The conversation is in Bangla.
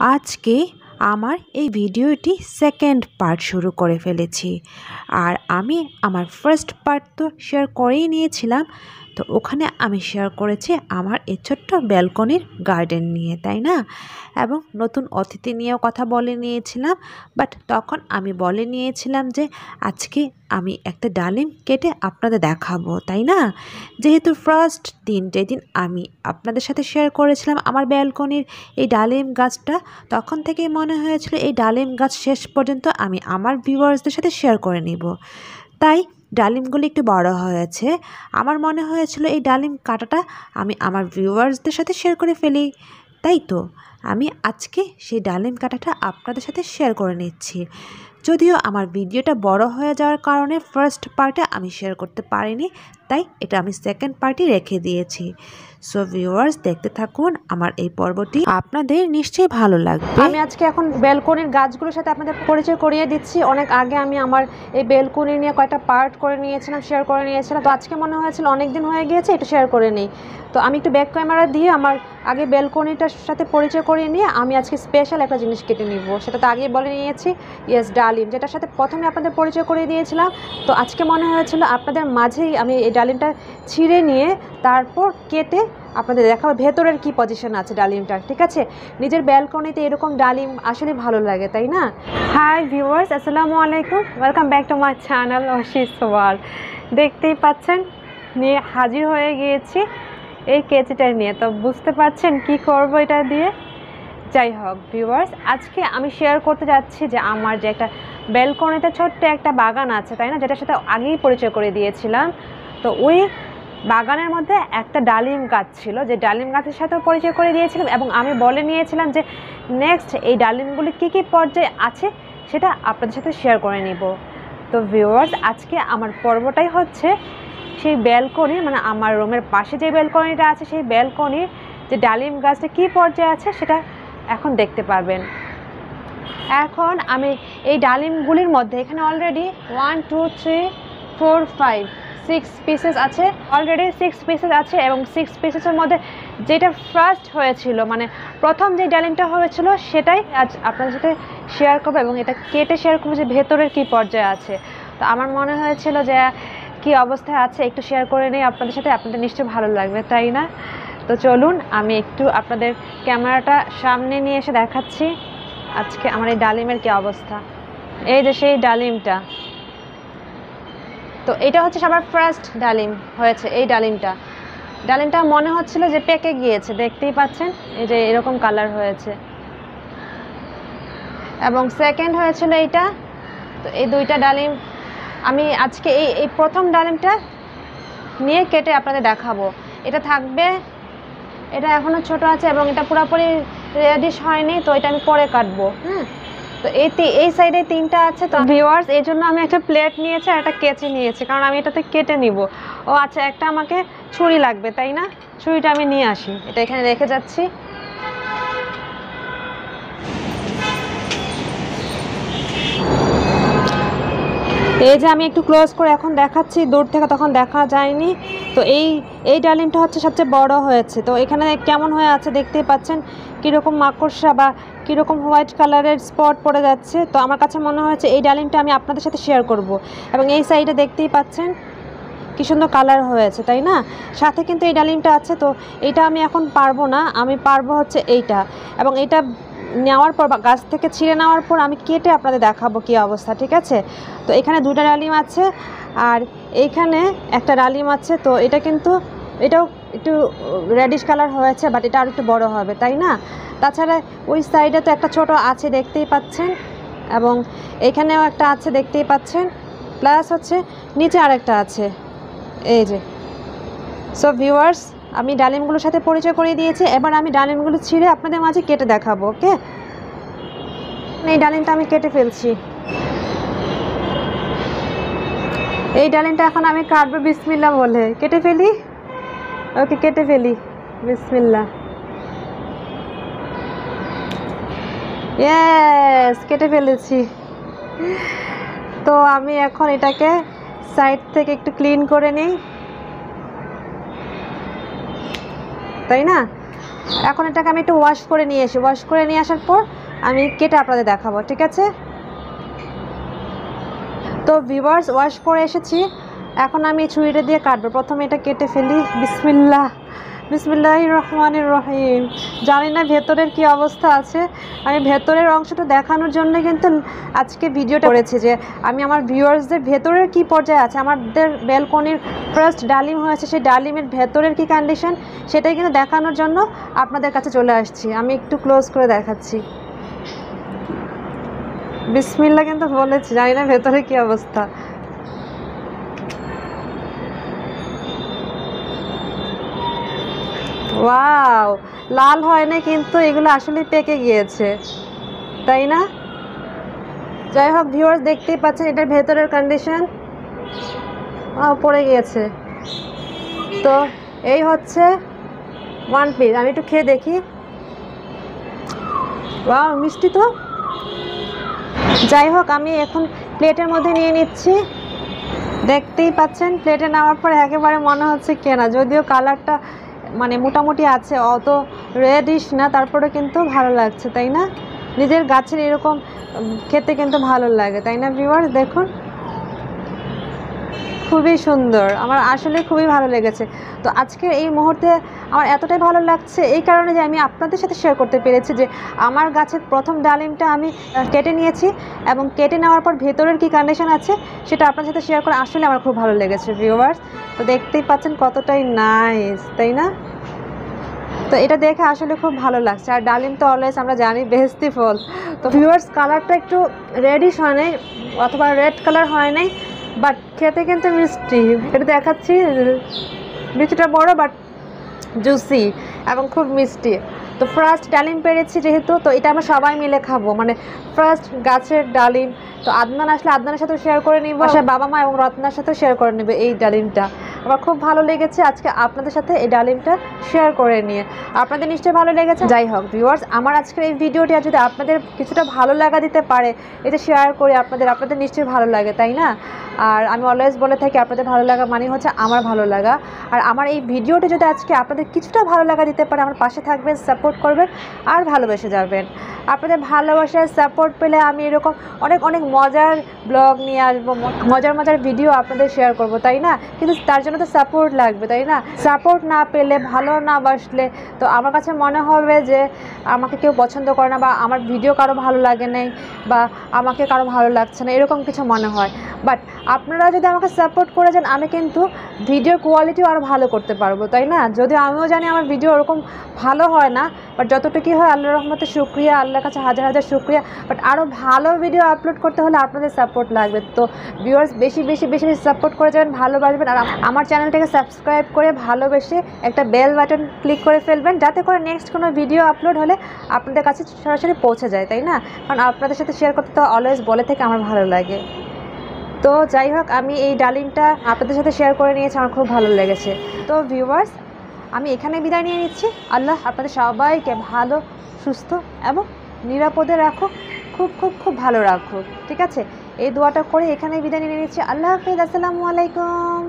আজকে আমার এই ভিডিওটি সেকেন্ড পার্ট শুরু করে ফেলেছি। আর আমি আমার ফার্স্ট পার্ট তো শেয়ার করেই নিয়েছিলাম। তো ওখানে আমি শেয়ার করেছি আমার এই ছোট্ট ব্যালকনির গার্ডেন নিয়ে, তাই না? এবং নতুন অতিথি নিয়েও কথা বলে নিয়েছিলাম বাট তখন আমি বলে নিয়েছিলাম যে, আজকে আমি একটা ডালিম কেটে আপনাদের দেখাবো তাই না? যেহেতু ফার্স্ট দিন, যেদিন আমি আপনাদের সাথে শেয়ার করেছিলাম আমার ব্যালকনির এই ডালিম গাছটা, তখন থেকেই মনে হয়েছিল এই ডালিম গাছ শেষ পর্যন্ত আমি আমার ভিউয়ার্সদের সাথে শেয়ার করে নিব। তাই ডালিমগুলি একটু বড় হয়েছে। আমার মনে হয়েছিল এই ডালিম কাটাটা আমি আমার ভিউয়ার্সদের সাথে শেয়ার করে ফেলি। তাই তো? আমি আজকে সেই ডালিম কাটাটা আপনাদের সাথে শেয়ার করে নিচ্ছি। যদিও আমার ভিডিওটা বড় হয়ে যাওয়ার কারণে ফার্স্ট পার্টে আমি শেয়ার করতে পারিনি, তাই এটা আমি সেকেন্ড পার্টি রেখে দিয়েছি। সো ভিউয়ার্স দেখতে থাকুন আমার এই পর্বটি। আপনাদের নিশ্চয়ই ভালো লাগবে। আমি আজকে এখন বেলকনির গাছগুলোর সাথে আপনাদের পরিচয় করিয়ে দিচ্ছি। অনেক আগে আমি আমার এই বেলকনি নিয়ে কয়েকটা পার্ট করে নিয়েছিলাম শেয়ার করে নিয়েছিলাম। তো আজকে মনে হয়েছিল অনেক দিন হয়ে গিয়েছে, এটা শেয়ার করে নিই। তো আমি একটু ব্যাক ক্যামেরা দিয়ে আমার আগে বেলকনিটার সাথে পরিচয় করিয়ে নিয়ে আমি আজকে স্পেশাল একটা জিনিস কেটে নিব। সেটা তো আগে বলে নিয়েছি। ইয়েস ডালিম, যেটার সাথে প্রথমে আপনাদের পরিচয় করে দিয়েছিলাম। তো আজকে মনে হয়েছিল আপনাদের মাঝেই আমি এই ডালিমটা ছিঁড়ে নিয়ে তারপর কেটে আপনাদের দেখাবো ভেতরের কি পজিশন আছে ডালিমটার, ঠিক আছে? নিজের ব্যালকনিতে এরকম ডালিম আসলে ভালো লাগে, তাই না? হাই ভিউয়ার্স আসসালামু আলাইকুম। Welcome back to my channel অশিস ওয়াল দেখতেই পাচ্ছেন, নিয়ে হাজির হয়ে গিয়েছি এই কেচিটা নিয়ে। তো বুঝতে পারছেন কি করব এটা দিয়ে? যাই হোক ভিউয়ার্স আজকে আমি শেয়ার করতে যাচ্ছি যে আমার যে একটা ব্যালকনিতে ছোট্ট একটা বাগান আছে, তাই না? যেটার সাথে আগেই পরিচয় করে দিয়েছিলাম। তো ওই বাগানের মধ্যে একটা ডালিম গাছ ছিল, যে ডালিম গাছের সাথেও পরিচয় করে দিয়েছিলাম এবং আমি বলে নিয়েছিলাম যে নেক্সট এই ডালিমগুলি কী কী পর্যায়ে আছে, সেটা আপনাদের সাথে শেয়ার করে নিব। তো ভিউয়ার্স আজকে আমার পর্বটাই হচ্ছে সেই ব্যালকনি মানে আমার রুমের পাশে যে ব্যালকনিটা আছে, সেই ব্যালকনির যে ডালিম গাছটা কী পর্যায়ে আছে, সেটা এখন দেখতে পারবেন। এখন আমি এই ডালিমগুলির মধ্যে এখানে already one two three four five six pieces আছে। অলরেডি সিক্স পিসেস আছে এবং সিক্স পিসেসের মধ্যে যেটা ফার্স্ট হয়েছিল মানে প্রথম যে ডালিমটা হয়েছিল সেটাই আজ আপনাদের সাথে শেয়ার করব এবং এটা কেটে শেয়ার করব যে ভেতরের কী পর্যায়ে আছে। তো আমার মনে হয়েছিল যে কি অবস্থায় আছে একটু শেয়ার করে নিই আপনাদের সাথে, আপনাদের নিশ্চয়ই ভালো লাগবে, তাই না? তো চলুন, আমি একটু আপনাদের ক্যামেরাটা সামনে নিয়ে এসে দেখাচ্ছি। আজকে আমার এই ডালিমের কি অবস্থা? এই যে সেই ডালিমটা। তো এটা হচ্ছে সবার ফার্স্ট ডালিম হয়েছে, এই ডালিমটা। ডালিমটা মনে হচ্ছিল যে পেকে গিয়েছে, দেখতেই পাচ্ছেন? এই যে এরকম কালার হয়েছে। এবং সেকেন্ড হয়েছিল এইটা। তো এই দুইটা ডালিম, আমি আজকে এই এই প্রথম ডালিমটা নিয়ে কেটে আপনাদের দেখাবো। এটা থাকবে এটা এখনও ছোট আছে এবং এটা পুরোপুরি রেডিশ হয়নি, তো এটা আমি পরে কাটবো। হ্যাঁ তো এই এই সাইডে তিনটা আছে, তো ভিওয়ার্স এই জন্য আমি একটা প্লেট নিয়েছি আর একটা কেচি নিয়েছি, কারণ আমি এটাতে কেটে নিব। ও আচ্ছা একটা আমাকে ছুরি লাগবে, তাই না? ছুরিটা আমি নিয়ে আসি। এটা এখানে রেখে যাচ্ছি। এই যে আমি একটু ক্লোজ করে এখন দেখাচ্ছি, দূর থেকে তখন দেখা যায়নি। তো এই এই ডালিমটা হচ্ছে সবচেয়ে বড় হয়েছে। তো এখানে কেমন হয়ে আছে দেখতেই পাচ্ছেন? কীরকম মাকড়সা বা কীরকম হোয়াইট কালারের স্পট পড়ে যাচ্ছে। তো আমার কাছে মনে হয়েছে এই ডালিমটা আমি আপনাদের সাথে শেয়ার করব। এবং এই সাইডে দেখতেই পাচ্ছেন কী সুন্দর কালার হয়েছে, তাই না? সাথে কিন্তু এই ডালিমটা আছে, তো এটা আমি এখন পারব না। আমি পারব হচ্ছে এইটা। এবং এটা নেওয়ার পর বা গাছ থেকে ছিঁড়ে নেওয়ার পর আমি কেটে আপনাদের দেখাবো কী অবস্থা, ঠিক আছে? তো এখানে দুটা ডালিম আছে, আর এইখানে একটা ডালিম আছে, তো এটা কিন্তু এটাও একটু রেডিশ কালার হয়েছে বাট এটা আর একটু বড় হবে, তাই না? তাছাড়া ওই সাইডে তো একটা ছোট আছে দেখতেই পাচ্ছেন, এবং এখানেও একটা আছে দেখতেই পাচ্ছেন প্লাস হচ্ছে নিচে আরেকটা আছে, এই যে। সো ভিউয়ার্স আমি ডালিমগুলোর সাথে পরিচয় করিয়ে দিয়েছি। এবার আমি ডালিমগুলো ছিঁড়ে আপনাদের মাঝে কেটে দেখাবো, ওকে? এই ডালিমটা আমি কেটে ফেলছি। এই ডালিমটা এখন আমি কাটবো বিসমিল্লা বলে। কেটে ফেলি? ওকে, কেটে ফেলি। বিসমিল্লা। ইয়েস কেটে ফেলেছি। তো আমি এখন এটাকে সাইড থেকে একটু ক্লিন করে নিই। তাই না? এখন এটাকে আমি একটু ওয়াশ করে নিয়ে এসি ওয়াশ করে নিয়ে আসার পর আমি কেটে আপনাদের দেখাবো, ঠিক আছে? তো ভিভার্স ওয়াশ করে এসেছি। এখন আমি ছুরিটা দিয়ে কাটবো। প্রথমে এটা কেটে ফেলি। বিসমিল্লাহ। বিসমিল্লাহ রহমানির রহিম। জানি না ভেতরের কি অবস্থা আছে। আমি ভেতরের অংশটা দেখানোর জন্য কিন্তু আজকে ভিডিওটা করেছি যে আমি আমার ভিউয়ার্সদের ভেতরের কি পর্যায়ে আছে। আমাদের ব্যালকনির ফার্স্ট ডালিম হয়েছে। সেই ডালিমের ভেতরের কি কন্ডিশন সেটাই কিন্তু দেখানোর জন্য আপনাদের কাছে চলে আসছি। আমি একটু ক্লোজ করে দেখাচ্ছি। বিসমিল্লা কিন্তু বলেছি। জানি না ভেতরে কি অবস্থা। ওয়াও লাল হয় না কিন্তু এগুলো আসলে পেকে গিয়েছে, তাই না? যাই হোক ভিউয়ার্স দেখতেই পাচ্ছেন এটার ভেতরের কন্ডিশন পড়ে গিয়েছে। তো এই হচ্ছে ওয়ান পিস আমি একটু খেয়ে দেখি। ওয়াও মিষ্টি তো? যাই হোক, আমি এখন প্লেটের মধ্যে নিয়ে নিচ্ছি। দেখতেই পাচ্ছেন প্লেটে নেওয়ার পর একেবারে মনে হচ্ছে কেনা, যদিও কালারটা মানে মোটামুটি আছে, অত রেডিশ না, তারপরে কিন্তু ভালো লাগছে, তাই না? নিজের গাছের এরকম খেতে কিন্তু ভালো লাগে, তাই না ভিউয়ার্স দেখুন। খুবই সুন্দর। আমার আসলে খুবই ভালো লেগেছে। তো আজকের এই মুহূর্তে আমার এতটাই ভালো লাগছে এই কারণে যে আমি আপনাদের সাথে শেয়ার করতে পেরেছি যে আমার গাছের প্রথম ডালিমটা আমি কেটে নিয়েছি এবং কেটে নেওয়ার পর ভেতরের কি কন্ডিশন আছে সেটা আপনার সাথে শেয়ার করে আসলে আমার খুব ভালো লেগেছে ভিউয়ার্স তো দেখতেই পাচ্ছেন কতটাই নাইস তাই না? তো এটা দেখে আসলে খুব ভালো লাগছে। আর ডালিম তো অলওয়েজ আমরা জানি বেহেস্তি ফল তো ভিউয়ার্স কালারটা একটু রেডিশ হয় নাই অথবা রেড কালার হয় নাই। বাট খেতে কিন্তু মিষ্টি। এটা দেখাচ্ছি মিষ্টিটা বড় বাট জুসি এবং খুব মিষ্টি। তো ফার্স্ট ডালিম পেরেছি যেহেতু তো এটা আমরা সবাই মিলে খাব। মানে ফার্স্ট গাছের ডালিম তো আদনান আসলে আদনানের সাথেও শেয়ার করে নিব বাবা মা এবং রত্নার সাথেও শেয়ার করে নেবে এই ডালিমটা। আমার খুব ভালো লেগেছে আজকে আপনাদের সাথে এই ডালিমটা শেয়ার করে নিয়ে। আপনাদের নিশ্চয়ই ভালো লেগেছে? যাই হোক ভিউয়ার্স আমার আজকের এই ভিডিওটি যদি আপনাদের কিছুটা ভালো লাগা দিতে পারে এটা শেয়ার করে আপনাদের আপনাদের নিশ্চয়ই ভালো লাগে, তাই না? আর আমি অলওয়েজ বলে থাকি, আপনাদের ভালো লাগা মানে হচ্ছে আমার ভালো লাগা। আর আমার এই ভিডিওটি যদি আজকে আপনাদের কিছুটা ভালো লাগা দিতে পারে, আমার পাশে থাকবেন সাপোর্ট করবেন, আর ভালোবেসে যাবেন। আপনাদের ভালোবাসার সাপোর্ট পেলে আমি এরকম অনেক অনেক মজার ব্লগ নিয়ে আসব, মজার মজার ভিডিও আপনাদের শেয়ার করব, তাই না? কিন্তু তার জন্য তো সাপোর্ট লাগবে, তাই না? সাপোর্ট না পেলে, ভালো না বাসলে, তো আমার কাছে মনে হবে যে আমাকে কেউ পছন্দ করে না বা আমার ভিডিও কারও ভালো লাগে নাই বা আমাকে কারও ভালো লাগছে না, এরকম কিছু মনে হয়। বাট আপনারা যদি আমাকে সাপোর্ট করে যান, আমি কিন্তু ভিডিওর কোয়ালিটিও আরও ভালো করতে পারব, তাই না? যদিও আমিও জানি আমার ভিডিও ওরকম ভালো হয় না বাট যতটুকুই হয় আল্লাহ রহমতে শুক্রিয়া, আল্লাহর কাছে হাজার হাজার শুক্রিয়া বাট আরও ভালো ভিডিও আপলোড করতে হলে আপনাদের সাপোর্ট লাগবে। তো ভিউয়ার্স বেশি বেশি বেশি বেশি সাপোর্ট করে যাবেন, ভালোবাসবেন, আর আম- আমার চ্যানেলটাকে সাবস্ক্রাইব করে ভালোবেসে একটা বেল বাটন ক্লিক করে ফেলবেন, যাতে করে নেক্সট কোনো ভিডিও আপলোড হলে আপনাদের কাছে সরাসরি পৌঁছে যায়, তাই না? কারণ আপনাদের সাথে শেয়ার করতে তো অলওয়েজ বলে থেকে আমার ভালো লাগে। তো যাই হোক, আমি এই ডালিমটা আপনাদের সাথে শেয়ার করে নিয়েছি, আমার খুব ভালো লেগেছে। তো ভিউয়ার্স আমি এখানে বিদায় নিয়ে নিচ্ছি। আল্লাহ আপনাদের সবাইকে ভালো, সুস্থ এবং নিরাপদে রাখো খুব খুব খুব ভালো রাখো ঠিক আছে? এই দোয়াটা করে এখানে বিদায় নিয়ে নিচ্ছি। আল্লাহ হাফিজ, আসসালামু আলাইকুম।